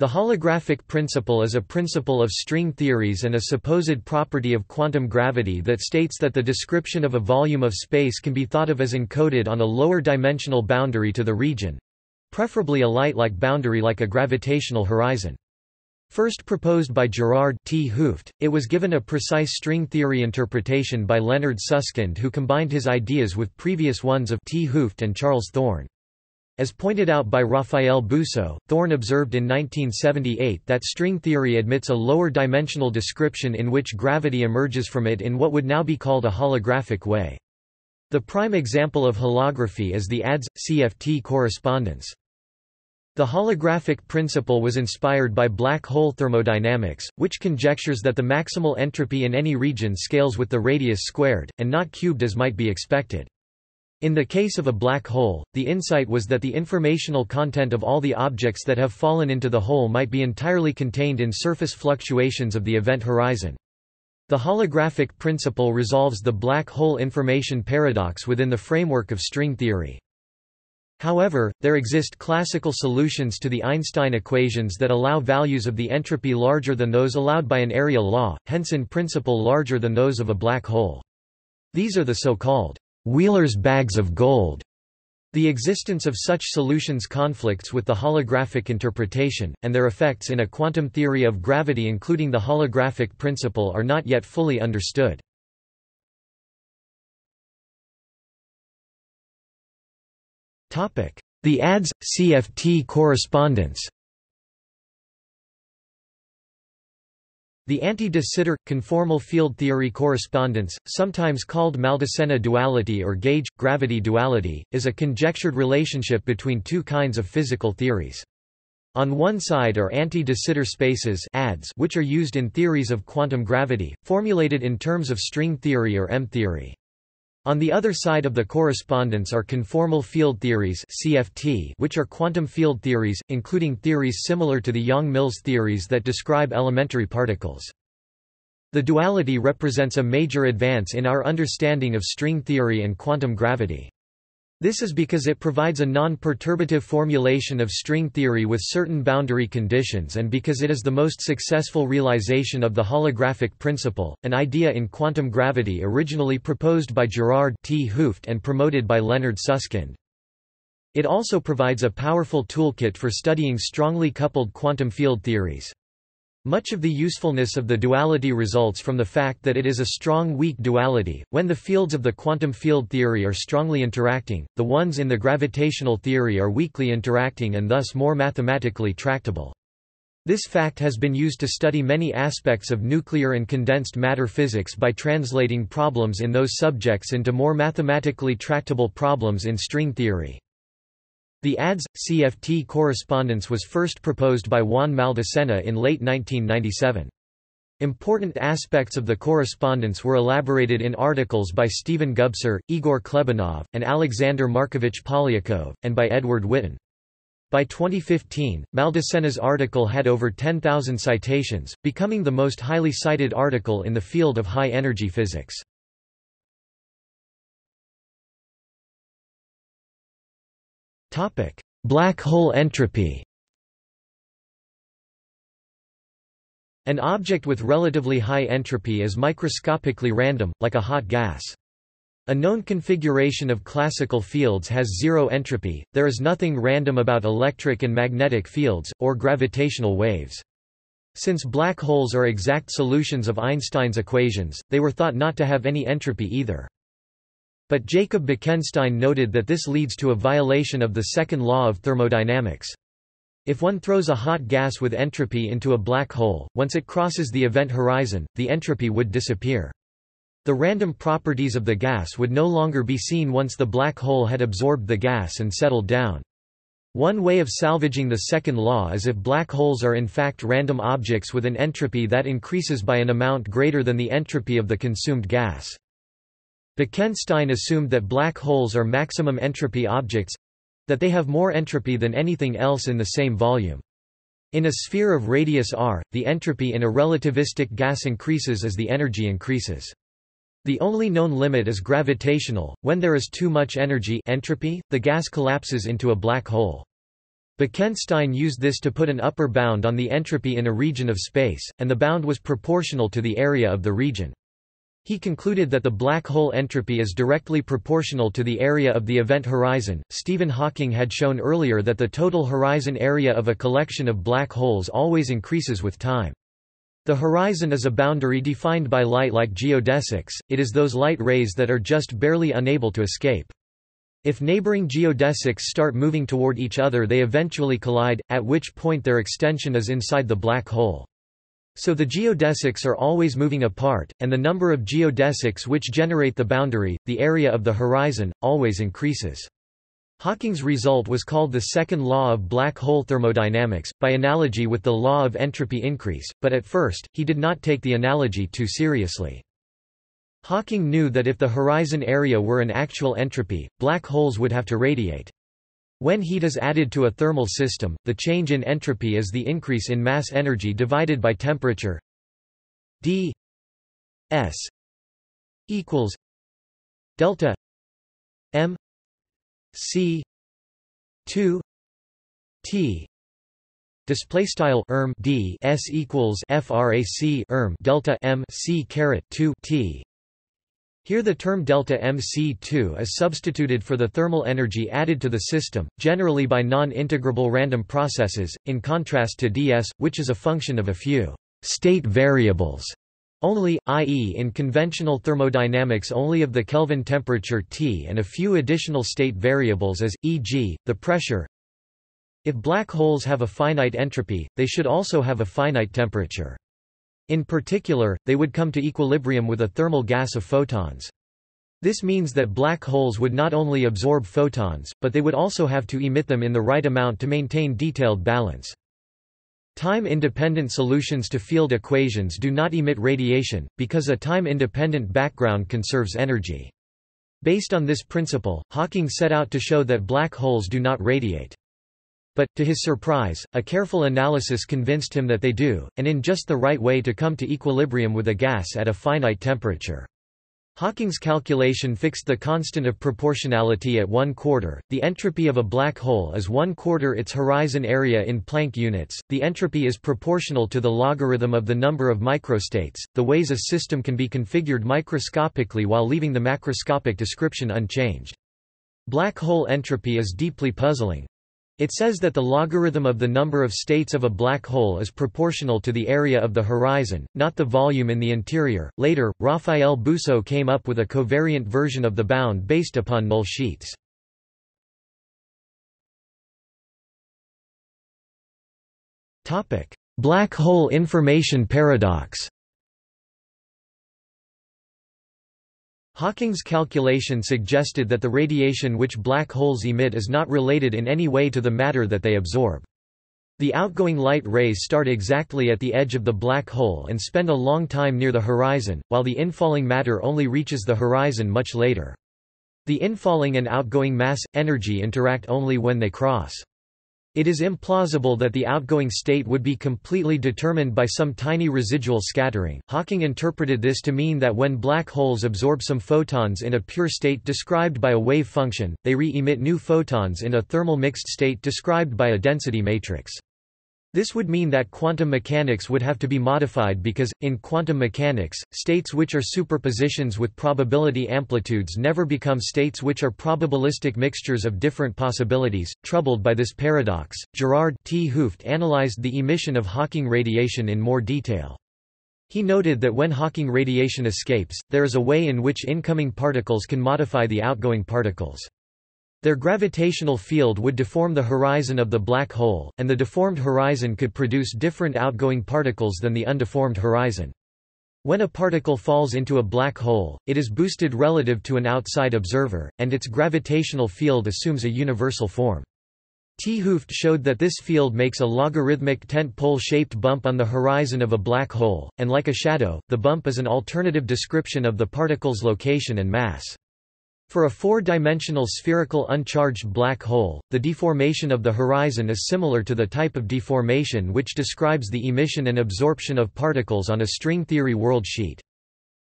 The holographic principle is a principle of string theories and a supposed property of quantum gravity that states that the description of a volume of space can be thought of as encoded on a lower dimensional boundary to the region—preferably a light-like boundary like a gravitational horizon. First proposed by Gerard 't Hooft, it was given a precise string theory interpretation by Leonard Susskind who combined his ideas with previous ones of 't Hooft and Charles Thorn. As pointed out by Raphael Bousso, Thorn observed in 1978 that string theory admits a lower dimensional description in which gravity emerges from it in what would now be called a holographic way. The prime example of holography is the ADS-CFT correspondence. The holographic principle was inspired by black hole thermodynamics, which conjectures that the maximal entropy in any region scales with the radius squared, and not cubed as might be expected. In the case of a black hole, the insight was that the informational content of all the objects that have fallen into the hole might be entirely contained in surface fluctuations of the event horizon. The holographic principle resolves the black hole information paradox within the framework of string theory. However, there exist classical solutions to the Einstein equations that allow values of the entropy larger than those allowed by an area law, hence in principle larger than those of a black hole. These are the so-called Wheeler's bags of gold. The existence of such solutions conflicts with the holographic interpretation, and their effects in a quantum theory of gravity including the holographic principle are not yet fully understood. The ADS-CFT correspondence The anti-de Sitter conformal field theory correspondence, sometimes called Maldacena duality or gauge-gravity duality, is a conjectured relationship between two kinds of physical theories. On one side are anti-de Sitter spaces ADS which are used in theories of quantum gravity, formulated in terms of string theory or M-theory. On the other side of the correspondence are conformal field theories CFT, which are quantum field theories, including theories similar to the Yang-Mills theories that describe elementary particles. The duality represents a major advance in our understanding of string theory and quantum gravity. This is because it provides a non-perturbative formulation of string theory with certain boundary conditions and because it is the most successful realization of the holographic principle, an idea in quantum gravity originally proposed by Gerard 't Hooft and promoted by Leonard Susskind. It also provides a powerful toolkit for studying strongly coupled quantum field theories. Much of the usefulness of the duality results from the fact that it is a strong-weak duality. When the fields of the quantum field theory are strongly interacting, the ones in the gravitational theory are weakly interacting and thus more mathematically tractable. This fact has been used to study many aspects of nuclear and condensed matter physics by translating problems in those subjects into more mathematically tractable problems in string theory. The ADS-CFT correspondence was first proposed by Juan Maldacena in late 1997. Important aspects of the correspondence were elaborated in articles by Stephen Gubser, Igor Klebanov, and Alexander Markovich Polyakov, and by Edward Witten. By 2015, Maldacena's article had over 10,000 citations, becoming the most highly cited article in the field of high-energy physics. Black hole entropy An object with relatively high entropy is microscopically random, like a hot gas. A known configuration of classical fields has zero entropy, there is nothing random about electric and magnetic fields, or gravitational waves. Since black holes are exact solutions of Einstein's equations, they were thought not to have any entropy either. But Jacob Bekenstein noted that this leads to a violation of the second law of thermodynamics. If one throws a hot gas with entropy into a black hole, once it crosses the event horizon, the entropy would disappear. The random properties of the gas would no longer be seen once the black hole had absorbed the gas and settled down. One way of salvaging the second law is if black holes are in fact random objects with an entropy that increases by an amount greater than the entropy of the consumed gas. Bekenstein assumed that black holes are maximum entropy objects—that they have more entropy than anything else in the same volume. In a sphere of radius r, the entropy in a relativistic gas increases as the energy increases. The only known limit is gravitational, when there is too much energy entropy, the gas collapses into a black hole. Bekenstein used this to put an upper bound on the entropy in a region of space, and the bound was proportional to the area of the region. He concluded that the black hole entropy is directly proportional to the area of the event horizon. Stephen Hawking had shown earlier that the total horizon area of a collection of black holes always increases with time. The horizon is a boundary defined by light like geodesics, it is those light rays that are just barely unable to escape. If neighboring geodesics start moving toward each other they eventually collide, at which point their extension is inside the black hole. So the geodesics are always moving apart, and the number of geodesics which generate the boundary, the area of the horizon, always increases. Hawking's result was called the second law of black hole thermodynamics, by analogy with the law of entropy increase, but at first, he did not take the analogy too seriously. Hawking knew that if the horizon area were an actual entropy, black holes would have to radiate. When heat is added to a thermal system, the change in entropy is the increase in mass energy divided by temperature. D s equals delta m c 2 t. Display style erm d s equals frac erm delta m c caret 2 t here the term delta mc2 is substituted for the thermal energy added to the system, generally by non-integrable random processes, in contrast to ds, which is a function of a few state variables only, i.e. in conventional thermodynamics only of the Kelvin temperature T and a few additional state variables as, e.g., the pressure. If black holes have a finite entropy, they should also have a finite temperature. In particular, they would come to equilibrium with a thermal gas of photons. This means that black holes would not only absorb photons, but they would also have to emit them in the right amount to maintain detailed balance. Time-independent solutions to field equations do not emit radiation, because a time-independent background conserves energy. Based on this principle, Hawking set out to show that black holes do not radiate. But, to his surprise, a careful analysis convinced him that they do, and in just the right way to come to equilibrium with a gas at a finite temperature. Hawking's calculation fixed the constant of proportionality at one quarter. The entropy of a black hole is one quarter its horizon area in Planck units. The entropy is proportional to the logarithm of the number of microstates, the ways a system can be configured microscopically while leaving the macroscopic description unchanged. Black hole entropy is deeply puzzling. It says that the logarithm of the number of states of a black hole is proportional to the area of the horizon, not the volume in the interior. Later, Raphael Bousso came up with a covariant version of the bound based upon null sheets. Topic: Black hole information paradox. Hawking's calculation suggested that the radiation which black holes emit is not related in any way to the matter that they absorb. The outgoing light rays start exactly at the edge of the black hole and spend a long time near the horizon, while the infalling matter only reaches the horizon much later. The infalling and outgoing mass, energy interact only when they cross. It is implausible that the outgoing state would be completely determined by some tiny residual scattering. Hawking interpreted this to mean that when black holes absorb some photons in a pure state described by a wave function, they re-emit new photons in a thermal mixed state described by a density matrix. This would mean that quantum mechanics would have to be modified because, in quantum mechanics, states which are superpositions with probability amplitudes never become states which are probabilistic mixtures of different possibilities. Troubled by this paradox, Gerard 't Hooft analyzed the emission of Hawking radiation in more detail. He noted that when Hawking radiation escapes, there is a way in which incoming particles can modify the outgoing particles. Their gravitational field would deform the horizon of the black hole, and the deformed horizon could produce different outgoing particles than the undeformed horizon. When a particle falls into a black hole, it is boosted relative to an outside observer, and its gravitational field assumes a universal form. 't Hooft showed that this field makes a logarithmic tent-pole-shaped bump on the horizon of a black hole, and like a shadow, the bump is an alternative description of the particle's location and mass. For a four-dimensional spherical uncharged black hole, the deformation of the horizon is similar to the type of deformation which describes the emission and absorption of particles on a string theory world sheet.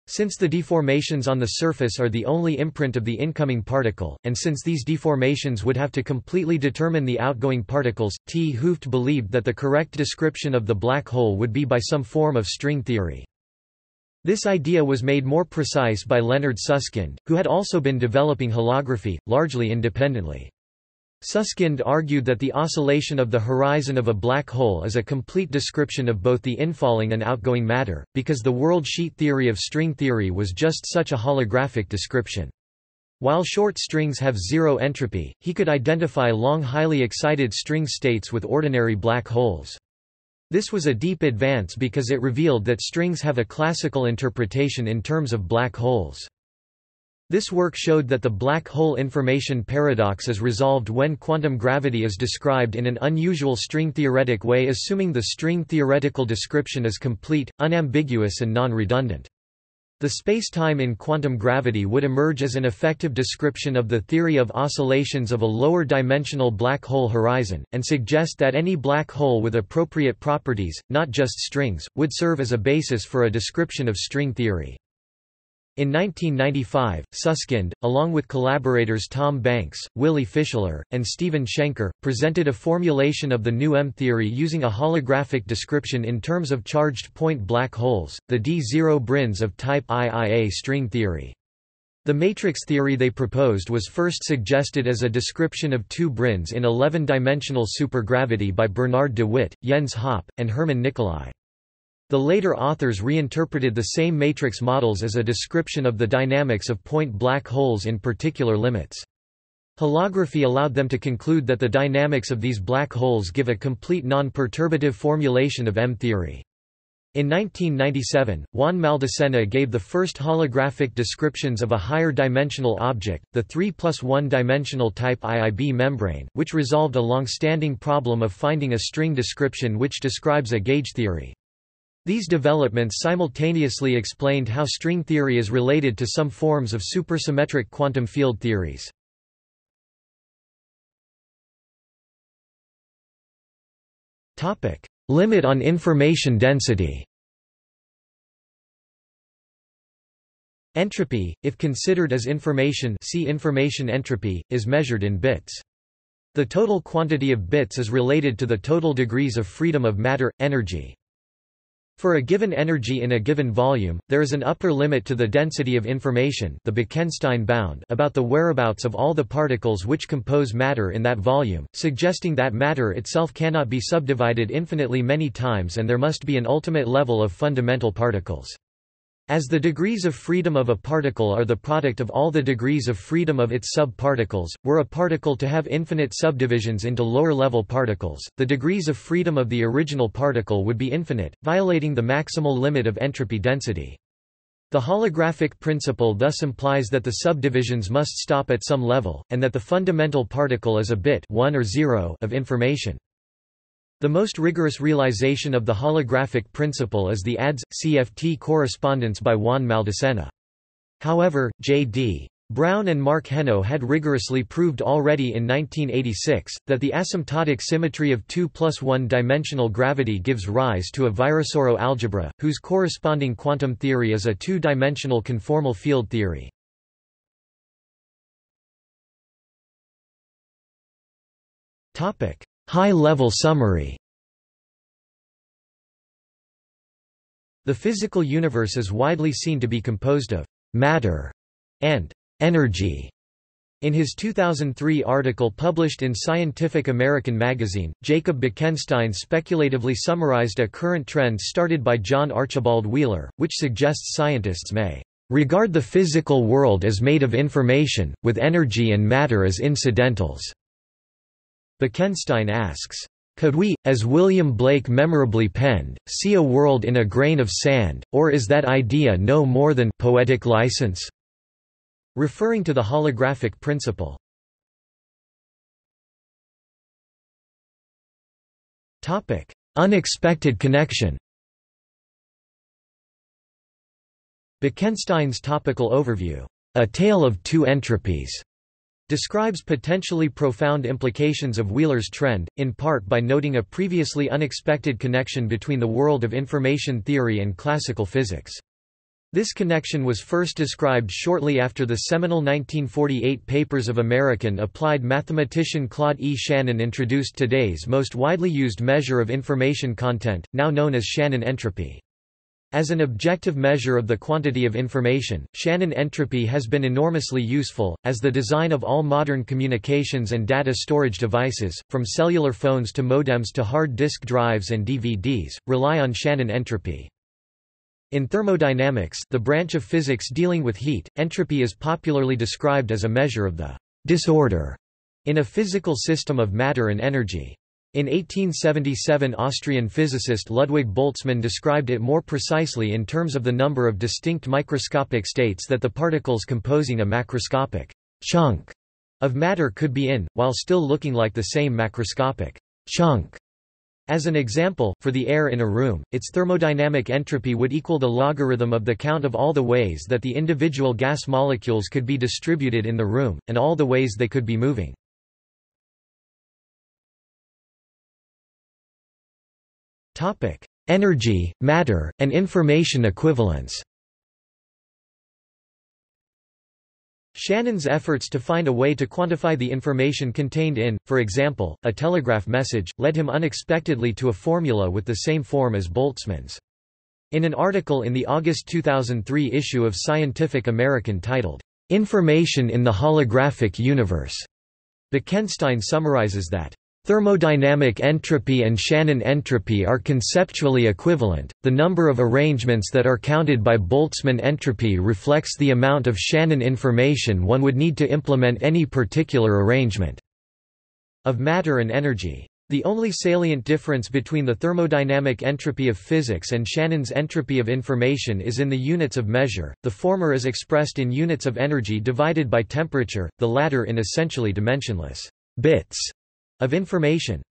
Since the deformations on the surface are the only imprint of the incoming particle, and since these deformations would have to completely determine the outgoing particles, 't Hooft believed that the correct description of the black hole would be by some form of string theory. This idea was made more precise by Leonard Susskind, who had also been developing holography, largely independently. Susskind argued that the oscillation of the horizon of a black hole is a complete description of both the infalling and outgoing matter, because the world sheet theory of string theory was just such a holographic description. While short strings have zero entropy, he could identify long highly excited string states with ordinary black holes. This was a deep advance because it revealed that strings have a classical interpretation in terms of black holes. This work showed that the black hole information paradox is resolved when quantum gravity is described in an unusual string-theoretic way assuming the string-theoretical description is complete, unambiguous and non-redundant. The spacetime in quantum gravity would emerge as an effective description of the theory of oscillations of a lower dimensional black hole horizon, and suggest that any black hole with appropriate properties, not just strings, would serve as a basis for a description of string theory. In 1995, Susskind, along with collaborators Tom Banks, Willy Fischler, and Stephen Shenker, presented a formulation of the new M-theory using a holographic description in terms of charged point black holes, the d-zero branes of type IIA string theory. The matrix theory they proposed was first suggested as a description of two branes in 11-dimensional supergravity by Bernard de Wit, Jens Hoppe, and Hermann Nicolai. The later authors reinterpreted the same matrix models as a description of the dynamics of point black holes in particular limits. Holography allowed them to conclude that the dynamics of these black holes give a complete non-perturbative formulation of M-theory. In 1997, Juan Maldacena gave the first holographic descriptions of a higher dimensional object, the 3 plus 1 dimensional type IIB membrane, which resolved a long-standing problem of finding a string description which describes a gauge theory. These developments simultaneously explained how string theory is related to some forms of supersymmetric quantum field theories. Limit on information density Entropy, if considered as information see information entropy, is measured in bits. The total quantity of bits is related to the total degrees of freedom of matter, energy. For a given energy in a given volume, there is an upper limit to the density of information the Bekenstein bound about the whereabouts of all the particles which compose matter in that volume, suggesting that matter itself cannot be subdivided infinitely many times and there must be an ultimate level of fundamental particles. As the degrees of freedom of a particle are the product of all the degrees of freedom of its sub-particles, were a particle to have infinite subdivisions into lower-level particles, the degrees of freedom of the original particle would be infinite, violating the maximal limit of entropy density. The holographic principle thus implies that the subdivisions must stop at some level, and that the fundamental particle is a bit 1 or 0 of information. The most rigorous realization of the holographic principle is the ADS-CFT correspondence by Juan Maldacena. However, J.D. Brown and Marc Henneaux had rigorously proved already in 1986, that the asymptotic symmetry of 2 plus 1 dimensional gravity gives rise to a Virasoro algebra, whose corresponding quantum theory is a two-dimensional conformal field theory. High-level summary The physical universe is widely seen to be composed of matter and energy. In his 2003 article published in Scientific American magazine, Jacob Bekenstein speculatively summarized a current trend started by John Archibald Wheeler, which suggests scientists may regard the physical world as made of information, with energy and matter as incidentals. Bekenstein asks, could we, as William Blake memorably penned, see a world in a grain of sand, or is that idea no more than poetic license? Referring to the holographic principle. Topic: Unexpected connection. Bekenstein's topical overview, A Tale of Two Entropies, describes potentially profound implications of Wheeler's trend, in part by noting a previously unexpected connection between the world of information theory and classical physics. This connection was first described shortly after the seminal 1948 papers of American applied mathematician Claude E. Shannon introduced today's most widely used measure of information content, now known as Shannon entropy. As an objective measure of the quantity of information, Shannon entropy has been enormously useful, as the design of all modern communications and data storage devices, from cellular phones to modems to hard disk drives and DVDs, rely on Shannon entropy. In thermodynamics the branch of physics dealing with heat, entropy is popularly described as a measure of the disorder in a physical system of matter and energy. In 1877 Austrian physicist Ludwig Boltzmann described it more precisely in terms of the number of distinct microscopic states that the particles composing a macroscopic chunk of matter could be in, while still looking like the same macroscopic chunk as an example, for the air in a room, its thermodynamic entropy would equal the logarithm of the count of all the ways that the individual gas molecules could be distributed in the room, and all the ways they could be moving. Energy, matter, and information equivalence Shannon's efforts to find a way to quantify the information contained in, for example, a telegraph message, led him unexpectedly to a formula with the same form as Boltzmann's. In an article in the August 2003 issue of Scientific American titled, "'Information in the Holographic Universe'", Bekenstein summarizes that Thermodynamic entropy and Shannon entropy are conceptually equivalent. The number of arrangements that are counted by Boltzmann entropy reflects the amount of Shannon information one would need to implement any particular arrangement of matter and energy. The only salient difference between the thermodynamic entropy of physics and Shannon's entropy of information is in the units of measure, the former is expressed in units of energy divided by temperature, the latter in essentially dimensionless bits of information.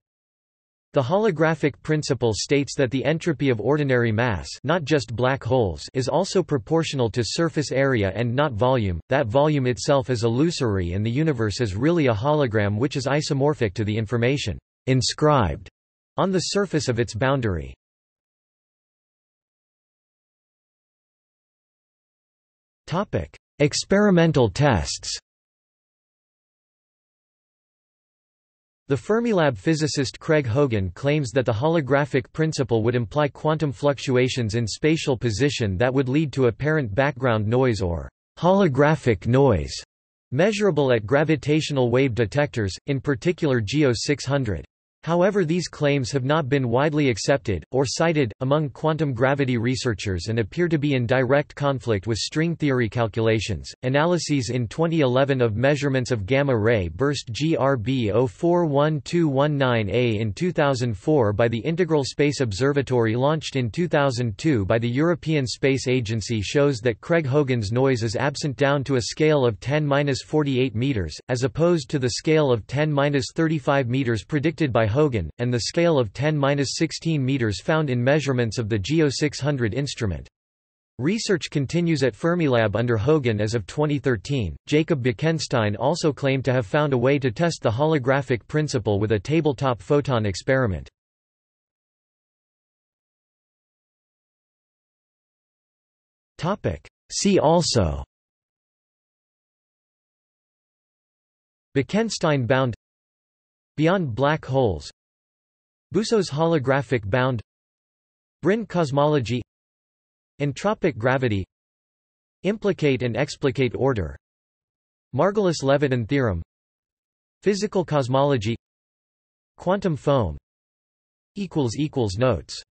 The holographic principle states that the entropy of ordinary mass not just black holes is also proportional to surface area and not volume, that volume itself is illusory and the universe is really a hologram which is isomorphic to the information inscribed on the surface of its boundary. Experimental tests The Fermilab physicist Craig Hogan claims that the holographic principle would imply quantum fluctuations in spatial position that would lead to apparent background noise or holographic noise, measurable at gravitational wave detectors, in particular GEO 600. However these claims have not been widely accepted, or cited, among quantum gravity researchers and appear to be in direct conflict with string theory calculations. Analyses in 2011 of measurements of gamma ray burst GRB 041219A in 2004 by the Integral Space Observatory launched in 2002 by the European Space Agency shows that Craig Hogan's noise is absent down to a scale of 10-48 meters, as opposed to the scale of 10-35 meters predicted by Hogan, and the scale of 10-16 meters found in measurements of the GEO 600 instrument. Research continues at Fermilab under Hogan as of 2013. Jacob Bekenstein also claimed to have found a way to test the holographic principle with a tabletop photon experiment. Topic: See also Bekenstein bound Beyond black holes. Bousso's holographic bound. Brane cosmology. Entropic gravity. Implicate and explicate order. Margolus-Levitin theorem. Physical cosmology. Quantum foam. Notes